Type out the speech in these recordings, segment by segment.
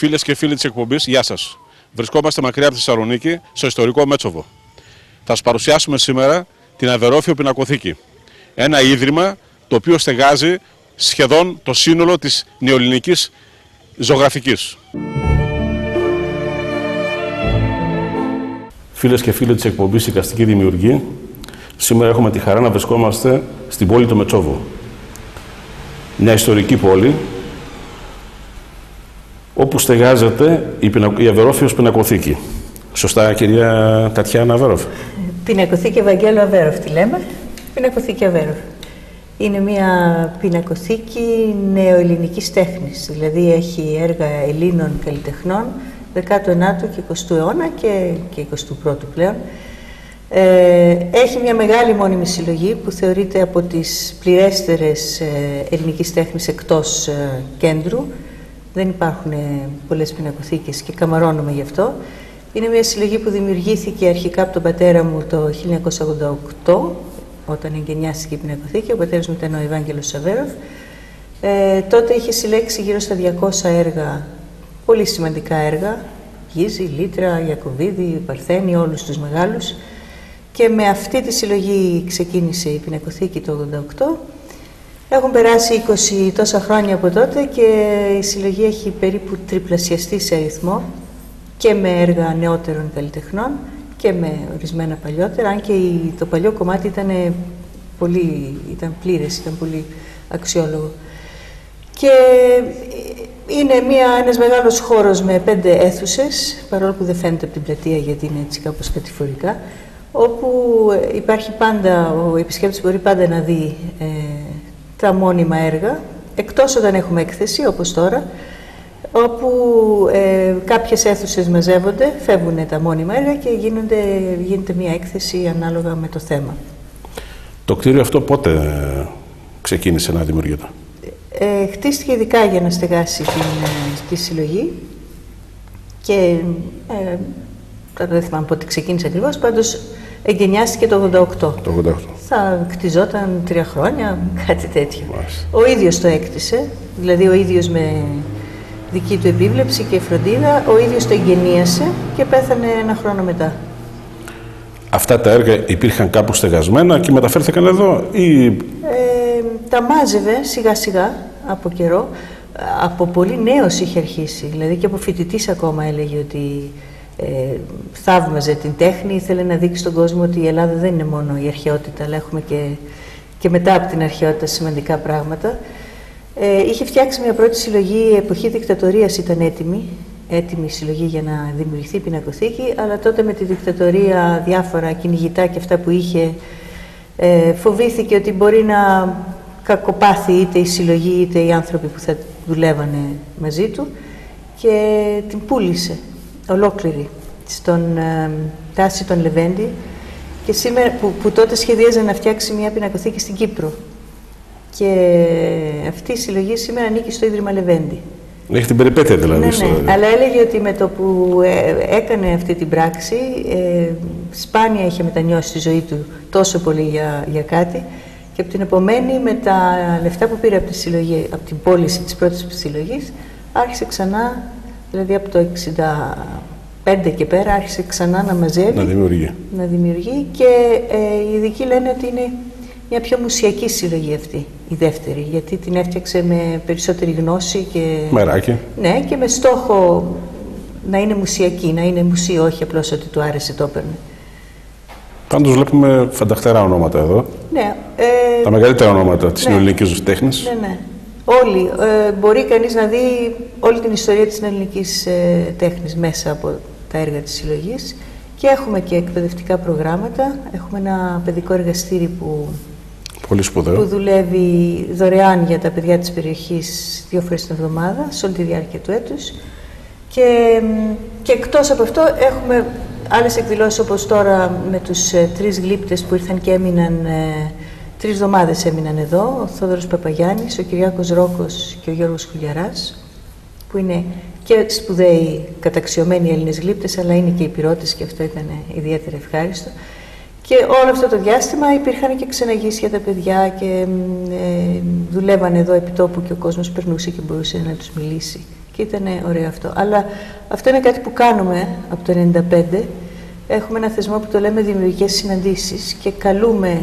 Φίλες και φίλοι της εκπομπής, γεια σας. Βρισκόμαστε μακριά από τη Θεσσαλονίκη, στο ιστορικό Μέτσοβο. Θα σας παρουσιάσουμε σήμερα την Αβερόφιο Πινακοθήκη. Ένα ίδρυμα το οποίο στεγάζει σχεδόν το σύνολο της νεοελληνικής ζωγραφικής. Φίλες και φίλοι της εκπομπής Οικαστική Δημιουργή, σήμερα έχουμε τη χαρά να βρισκόμαστε στην πόλη του Μετσόβο. Μια ιστορική πόλη όπου στεγάζεται η, πινακ... η Αβερόφιος Πινακοθήκη. Σωστά, κυρία Τατιάνα Αβέροφ. Πινακοθήκη Ευαγγέλου Αβέροφ τη λέμε. Πινακοθήκη Αβέροφ. Είναι μια πινακοθήκη νεοελληνικής τέχνης, δηλαδή έχει έργα Ελλήνων καλλιτεχνών 19ου και 20ου αιώνα και, και 21ου πλέον. Ε, έχει μια μεγάλη μόνιμη συλλογή που θεωρείται από τις πληρέστερες ε, ελληνικής τέχνης εκτός ε, κέντρου. Δεν υπάρχουν ε, πολλές πινακοθήκες και καμαρώνουμε γι' αυτό. Είναι μια συλλογή που δημιουργήθηκε αρχικά από τον πατέρα μου το 1988, όταν εγκαινιάστηκε η πινακοθήκη. Ο πατέρας μου ήταν ο Ευάγγελος Σαβέροφ. Ε, τότε είχε συλλέξει γύρω στα 200 έργα, πολύ σημαντικά έργα. Γίζη, Λίτρα, Ιακωβίδη, Παρθένη, όλους τους μεγάλους. Και με αυτή τη συλλογή ξεκίνησε η πινακοθήκη το 1988. Έχουν περάσει 20 τόσα χρόνια από τότε και η συλλογή έχει περίπου τριπλασιαστεί σε αριθμό και με έργα νεότερων καλλιτεχνών και με ορισμένα παλιότερα, αν και το παλιό κομμάτι ήταν πολύ, ήταν πλήρες, ήταν πολύ αξιόλογο. Και είναι μια, ένας μεγάλος χώρος με πέντε αίθουσες, παρόλο που δεν φαίνεται από την πλατεία γιατί είναι έτσι κάπως κατηφορικά, όπου υπάρχει πάντα, ο επισκέπτης μπορεί πάντα να δει ε, τα μόνιμα έργα, εκτός όταν έχουμε έκθεση, όπως τώρα, όπου ε, κάποιες αίθουσες μαζεύονται, φεύγουν τα μόνιμα έργα και γίνονται, γίνεται μια έκθεση ανάλογα με το θέμα. Το κτίριο αυτό πότε ξεκίνησε να δημιουργείται; Ε, χτίστηκε ειδικά για να στεγάσει την, ε, τη συλλογή και ε, τώρα δεν θυμάμαι πότε ξεκίνησε ακριβώς, πάντως εγκαινιάστηκε το 88. Το 88. Θα κτιζόταν τρία χρόνια, κάτι τέτοιο. Ο ίδιος το έκτισε, δηλαδή ο ίδιος με δική του επίβλεψη και φροντίδα, ο ίδιος το εγγενίασε και πέθανε ένα χρόνο μετά. Αυτά τα έργα υπήρχαν κάπου στεγασμένα και μεταφέρθηκαν εδώ ή... Ε, τα μάζευε σιγά σιγά από καιρό. Από πολύ νέος είχε αρχίσει, δηλαδή και από φοιτητής ακόμα έλεγε ότι ε, θαύμαζε την τέχνη, ήθελε να δείξει στον κόσμο ότι η Ελλάδα δεν είναι μόνο η αρχαιότητα, αλλά έχουμε και, και μετά από την αρχαιότητα σημαντικά πράγματα. Ε, είχε φτιάξει μια πρώτη συλλογή, εποχή δικτατορίας ήταν έτοιμη, έτοιμη συλλογή για να δημιουργηθεί η πινακοθήκη, αλλά τότε με τη δικτατορία διάφορα κυνηγητά και αυτά που είχε, ε, φοβήθηκε ότι μπορεί να κακοπάθει είτε η συλλογή είτε οι άνθρωποι που θα δουλεύανε μαζί του και την πούλησε ολόκληρη στον ε, τάση των Λεβέντη και σήμερα, που, που τότε σχεδίαζε να φτιάξει μια πινακοθήκη στην Κύπρο. Και αυτή η συλλογή σήμερα ανήκει στο Ίδρυμα Λεβέντη. Έχει την περιπέτεια δηλαδή. Ναι, ναι. Αλλά έλεγε ότι με το που ε, έκανε αυτή την πράξη, ε, σπάνια είχε μετανιώσει τη ζωή του τόσο πολύ για, για κάτι και από την επομένη με τα λεφτά που πήρε από, τη συλλογή, από την πώληση της πρώτης συλλογής άρχισε ξανά, δηλαδή από το 65 και πέρα άρχισε ξανά να μαζεύει. Να δημιουργεί. Να δημιουργεί και ε, οι ειδικοί λένε ότι είναι μια πιο μουσιακή συλλογή αυτή, η δεύτερη, γιατί την έφτιαξε με περισσότερη γνώση και... Μεράκι. Ναι, και με στόχο να είναι μουσιακή, να είναι μουσείο, όχι απλώς ότι του άρεσε το έπαιρνε. Πάντως βλέπουμε φανταχτερά ονόματα εδώ. Ναι. Ε, Τα μεγαλύτερα ονόματα της ναι. ελληνικής τέχνης. Ναι, ναι. Όλοι. Ε, μπορεί κανείς να δει όλη την ιστορία της ελληνικής ε, τέχνης μέσα από τα έργα της συλλογής. Και έχουμε και εκπαιδευτικά προγράμματα. Έχουμε ένα παιδικό εργαστήρι που Πολύ σπουδαίο. που δουλεύει δωρεάν για τα παιδιά της περιοχής δύο φορές την εβδομάδα, σε όλη τη διάρκεια του έτους. Και, και εκτός από αυτό έχουμε άλλες εκδηλώσεις όπως τώρα με τους ε, τρεις γλύπτες που ήρθαν και έμειναν, ε, τρεις εβδομάδες έμειναν εδώ, ο Θόδωρος Παπαγιάννης, ο Κυριάκος Ρόκος και ο Γιώργος Χουλιαράς, που είναι και σπουδαίοι καταξιωμένοι Έλληνες γλύπτες, αλλά είναι και οι πυρώτες και αυτό ήταν ιδιαίτερα ευχάριστο. Και όλο αυτό το διάστημα υπήρχαν και ξεναγήσεις για τα παιδιά και ε, δουλεύανε εδώ επί τόπου και ο κόσμος περνούσε και μπορούσε να τους μιλήσει. Και και ήταν ωραίο αυτό. Αλλά αυτό είναι κάτι που κάνουμε από το 1995. Έχουμε ένα θεσμό που το λέμε δημιουργικές συναντήσεις και καλούμε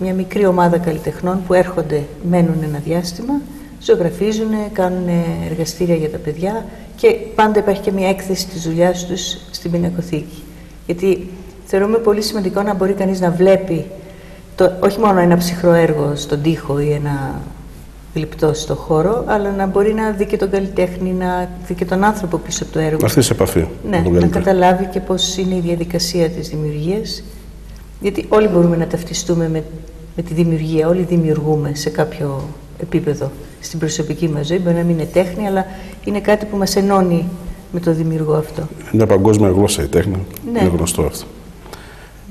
μια μικρή ομάδα καλλιτεχνών που έρχονται, μένουν ένα διάστημα, ζωγραφίζουν, κάνουν εργαστήρια για τα παιδιά και πάντα υπάρχει και μια έκθεση της δουλειάς τους στην πινακοθήκη. Γιατί θεωρούμε πολύ σημαντικό να μπορεί κανείς να βλέπει το, όχι μόνο ένα ψυχρό έργο στον τοίχο ή ένα γλυπτό στο χώρο, αλλά να μπορεί να δει και τον καλλιτέχνη, να δει και τον άνθρωπο πίσω από το έργο. Να έρθει σε επαφή. Ναι, να καταλάβει και πώς είναι η διαδικασία της δημιουργίας. Γιατί όλοι μπορούμε να ταυτιστούμε με, με τη δημιουργία, όλοι δημιουργούμε σε κάποιο επίπεδο στην προσωπική μας ζωή. Μπορεί να μην είναι τέχνη, αλλά είναι κάτι που μας ενώνει με το δημιουργό αυτό. Είναι μια παγκόσμια γλώσσα η τέχνη. Ναι. Είναι γνωστό αυτό.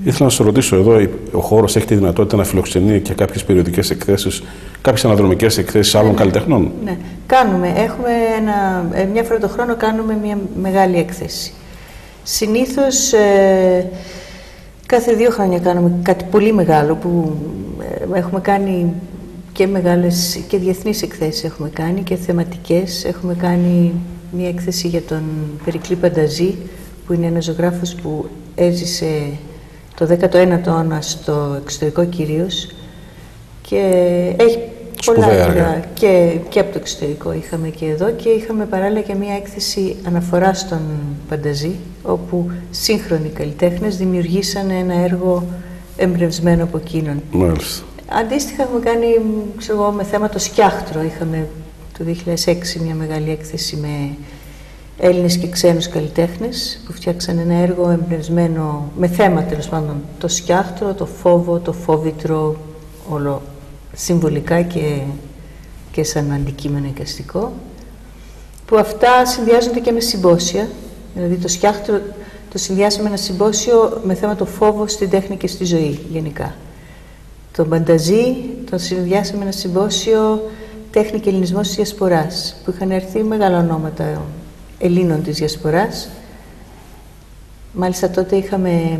Ήθελα να σα ρωτήσω εδώ, ο χώρος έχει τη δυνατότητα να φιλοξενεί και κάποιες περιοδικές εκθέσεις, κάποιες αναδρομικές εκθέσεις άλλων ναι, καλλιτεχνών; Ναι, κάνουμε. Έχουμε ένα, ε, μια φορά το χρόνο κάνουμε μια μεγάλη έκθεση. Συνήθως ε, κάθε δύο χρόνια κάνουμε κάτι πολύ μεγάλο που ε, έχουμε κάνει και μεγάλες και διεθνείς εκθέσεις έχουμε κάνει και θεματικές. Έχουμε κάνει μια έκθεση για τον Περικλή Πανταζή που είναι ένας ζωγράφος που έζησε το 19ο αιώνα στο εξωτερικό κυρίως και έχει πολλά έργα και, και από το εξωτερικό είχαμε και εδώ και είχαμε παράλληλα και μια έκθεση αναφορά στον Πανταζή όπου σύγχρονοι καλλιτέχνες δημιουργήσαν ένα έργο εμπνευσμένο από εκείνον. Μάλιστα. Αντίστοιχα έχουμε κάνει ξέρω, με θέμα το σκιάχτρο. Είχαμε το 2006 μια μεγάλη έκθεση με Έλληνες και ξένους καλλιτέχνες που φτιάξαν ένα έργο εμπνευσμένο με θέμα τέλος πάντων το σκιάχτρο, το φόβο, το φόβητρο, όλο συμβολικά και, και σαν αντικείμενο εικαστικό που αυτά συνδυάζονται και με συμπόσια δηλαδή το σκιάχτρο το συνδυάσαμε ένα συμπόσιο με θέμα το φόβο στην τέχνη και στη ζωή γενικά. Το Μπανταζή το συνδυάσαμε ένα συμπόσιο τέχνη και ελληνισμός της διασποράς που είχαν έρθει μεγάλα ονόματα Ελλήνων της Διασποράς. Μάλιστα τότε είχαμε,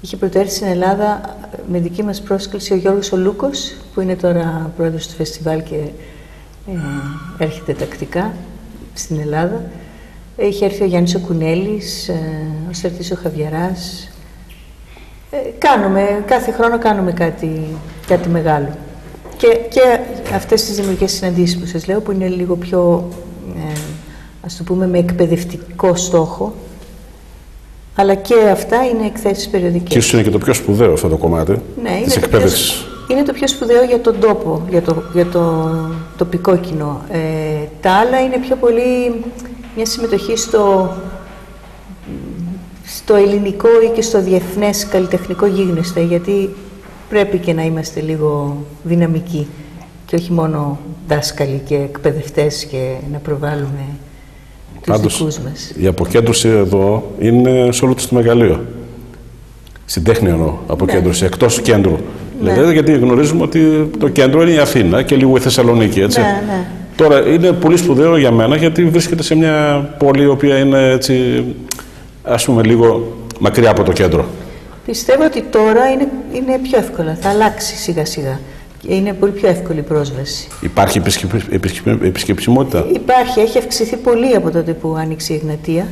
είχε πρωτοέρθει στην Ελλάδα με δική μας πρόσκληση ο Γιώργος Ολούκος, που είναι τώρα πρόεδρος του φεστιβάλ και ε, έρχεται τακτικά στην Ελλάδα. Είχε έρθει ο Γιάννης ο Κουνέλης, ε, ο Σερτής ο Χαβιαράς. Ε, κάνουμε, κάθε χρόνο κάνουμε κάτι, κάτι μεγάλο. Και, και αυτές τις δημιουργικές συναντήσεις που σας λέω, που είναι λίγο πιο ε, ας το πούμε με εκπαιδευτικό στόχο, αλλά και αυτά είναι εκθέσεις περιοδικές. Και ίσως είναι και το πιο σπουδαίο αυτό το κομμάτι ναι, είναι Το πιο, είναι το πιο σπουδαίο για τον τόπο, για το, για το τοπικό κοινό. Ε, τα άλλα είναι πιο πολύ μια συμμετοχή στο, στο ελληνικό ή και στο διεθνές καλλιτεχνικό γίγνεσθε, γιατί πρέπει και να είμαστε λίγο δυναμικοί και όχι μόνο δάσκαλοι και εκπαιδευτές και να προβάλλουμε Πάντως, η αποκέντρωση εδώ είναι σε όλο το μεγαλείο. Στην τέχνη εννοώ αποκέντρωση, ναι. εκτός κέντρου. Ναι. Δηλαδή, γιατί γνωρίζουμε ότι το κέντρο είναι η Αθήνα και λίγο η Θεσσαλονίκη, έτσι. Ναι, ναι. Τώρα, είναι πολύ σπουδαίο για μένα γιατί βρίσκεται σε μια πόλη η οποία είναι έτσι, ας πούμε, λίγο μακριά από το κέντρο. Πιστεύω ότι τώρα είναι, είναι πιο εύκολα, θα αλλάξει σιγά σιγά είναι πολύ πιο εύκολη η πρόσβαση. Υπάρχει επισκεψιμότητα; Υπάρχει, έχει αυξηθεί πολύ από τότε που άνοιξε η Εγνατία.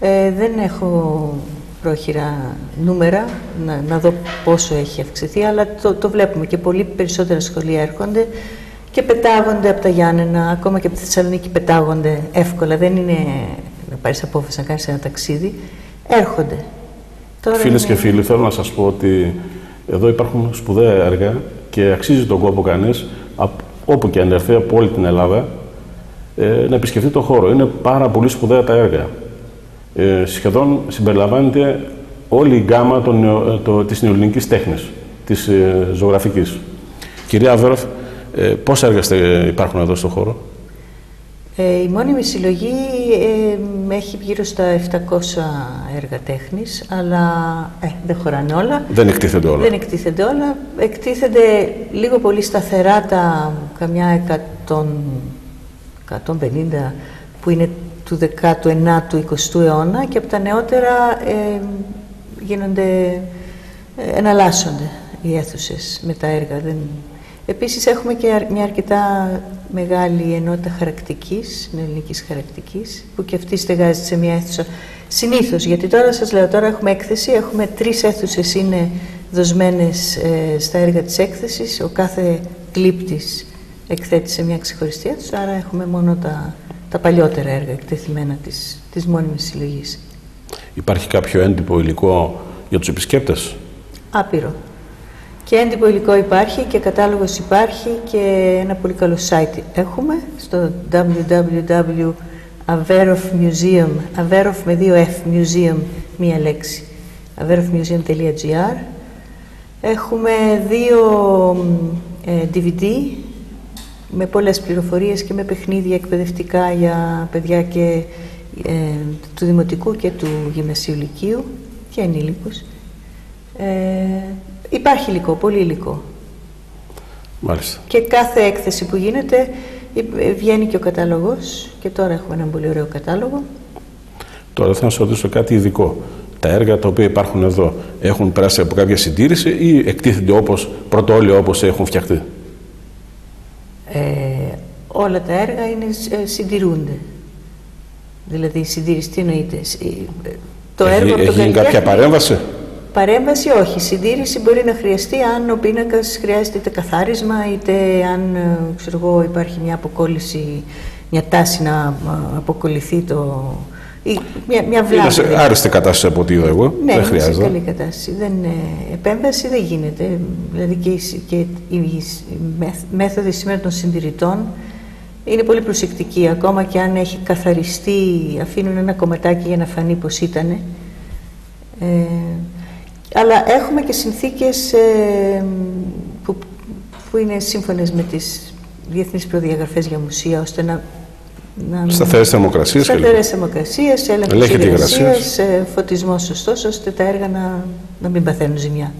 Ε, δεν έχω πρόχειρα νούμερα να, να δω πόσο έχει αυξηθεί, αλλά το, το βλέπουμε και πολύ περισσότερα σχολεία έρχονται και πετάγονται από τα Γιάννενα, ακόμα και από τη Θεσσαλονίκη πετάγονται εύκολα. Δεν είναι να πάρεις απόφαση να κάνεις ένα ταξίδι. Έρχονται. Φίλες είναι... και φίλοι, θέλω να σας πω ότι εδώ υπάρχουν σπουδαία έργα και αξίζει τον κόπο κανείς, όπου και αν έρθει από όλη την Ελλάδα, ε, να επισκεφτεί το χώρο. Είναι πάρα πολύ σπουδαία τα έργα. Ε, σχεδόν συμπεριλαμβάνεται όλη η γκάμα των, ε, το, της νεοελληνικής τέχνης, της ε, ζωγραφικής. Κυρία Αβέροφ, ε, πόσα έργα υπάρχουν εδώ στο χώρο; Ε, η μόνιμη συλλογή ε, έχει γύρω στα 700 έργα τέχνης, αλλά ε, δεν χωράνε όλα. Δεν εκτίθενται όλα. Δεν εκτίθενται όλα. Εκτίθενται λίγο πολύ σταθερά τα καμιά 100, 150 που είναι του 19ου, 20ου αιώνα και από τα νεότερα ε, γίνονται, εναλλάσσονται οι αίθουσες με τα έργα. Δεν, Επίσης έχουμε και μια αρκετά μεγάλη ενότητα χαρακτικής, ελληνικής χαρακτικής, που και αυτή στεγάζεται σε μια αίθουσα συνήθως. Γιατί τώρα σας λέω, τώρα έχουμε έκθεση, έχουμε τρεις αίθουσες είναι δοσμένες ε, στα έργα της έκθεσης, ο κάθε κλήπτης εκθέτει σε μια ξεχωριστή αίθουσα, άρα έχουμε μόνο τα, τα παλιότερα έργα εκτεθειμένα της, της μόνιμης συλλογής. Υπάρχει κάποιο έντυπο υλικό για τους επισκέπτες; Άπειρο. Και έντυπο υλικό υπάρχει και κατάλογος υπάρχει και ένα πολύ καλό site έχουμε στο www.averov museum, Averov με δύο F, museum, μία λέξη, averovmuseum.gr Έχουμε δύο DVD ε, με πολλές πληροφορίες και με παιχνίδια εκπαιδευτικά για παιδιά και ε, του Δημοτικού και του Γυμνασίου Λυκείου και ενήλικους. Ε, υπάρχει υλικό, πολύ υλικό. Μάλιστα. Και κάθε έκθεση που γίνεται ε, βγαίνει και ο κατάλογος και τώρα έχουμε έναν πολύ ωραίο κατάλογο. Τώρα θα σα ρωτήσω κάτι ειδικό. Τα έργα τα οποία υπάρχουν εδώ έχουν περάσει από κάποια συντήρηση ή εκτίθενται όπως πρωτόλια όπως έχουν φτιαχτεί; Ε, όλα τα έργα είναι, ε, συντηρούνται. Δηλαδή η συντήρηση τι εννοείται. Το έργο έχει γίνει κάποια παρέμβαση; Παρέμβαση όχι. Συντήρηση μπορεί να χρειαστεί αν ο πίνακας χρειάζεται είτε καθάρισμα, είτε αν ε, ξέρω εγώ, υπάρχει μια αποκόλληση, μια τάση να ε, αποκολληθεί το. Ή μια, μια βλάβη. Είναι σε άρεστη κατάσταση από ό,τι είδα εγώ. Ναι, δεν χρειάζεται. Είναι σε καλή κατάσταση. Δεν, επέμβαση δεν γίνεται. Δηλαδή και, και οι μέθοδοι σήμερα των συντηρητών είναι πολύ προσεκτικοί. Ακόμα και αν έχει καθαριστεί, αφήνουν ένα κομματάκι για να φανεί πώς ήταν. Ε, αλλά έχουμε και συνθήκες ε, που, που είναι σύμφωνες με τις διεθνείς προδιαγραφές για μουσεία, ώστε να... να Σταθερές θερμοκρασίες. Σταθερές θερμοκρασίες, έλεγχος υγρασίας, ε, φωτισμός σωστός, ώστε τα έργα να, να μην παθαίνουν ζημιά.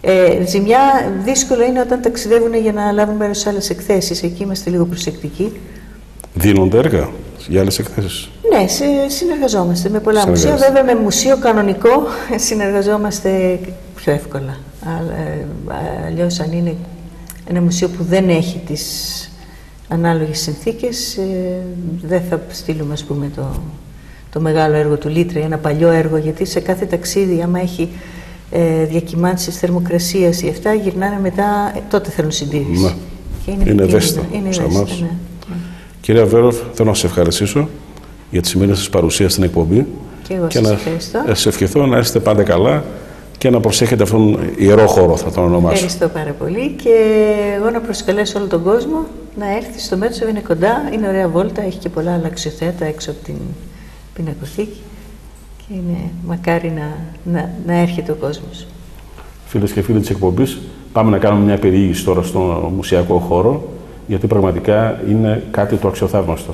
Ε, ζημιά δύσκολο είναι όταν ταξιδεύουν για να λάβουν μέρος σε άλλες εκθέσεις. Εκεί είμαστε λίγο προσεκτικοί. Δίνονται έργα για άλλες εκθέσεις. Ναι, συνεργαζόμαστε με πολλά μουσεία. Βέβαια, με μουσείο κανονικό συνεργαζόμαστε πιο εύκολα. Ε, Αλλιώς, αν είναι ένα μουσείο που δεν έχει τις ανάλογες συνθήκες, ε, δεν θα στείλουμε, ας πούμε, το, το μεγάλο έργο του Λίτρα, ένα παλιό έργο, γιατί σε κάθε ταξίδι, άμα έχει ε, διακυμάνσεις θερμοκρασίας ή αυτά, γυρνάνε μετά, ε, τότε θέλουν συντήρηση. Ναι. είναι, είναι ευαίσθητο είναι ευαίσθητο, ναι. Κυρία Βέροφ, θέλω να σε ευχαριστήσω για τη σημερινή σας παρουσίας στην εκπομπή και, εγώ και να σας ευχηθώ να είστε πάντα καλά και να προσέχετε αυτόν τον ιερό χώρο, θα τον ονομάσω. Ευχαριστώ πάρα πολύ και εγώ να προσκαλέσω όλο τον κόσμο να έρθει στο Μέτσο, είναι κοντά, είναι ωραία βόλτα, έχει και πολλά άλλα αξιοθέατα έξω από την πινακοθήκη και είναι μακάρι να, να, να έρχεται ο κόσμος. Φίλες και φίλοι της εκπομπής, πάμε να κάνουμε μια περιήγηση τώρα στο μουσιακό χώρο, γιατί πραγματικά είναι κάτι το αξιοθαύμαστο.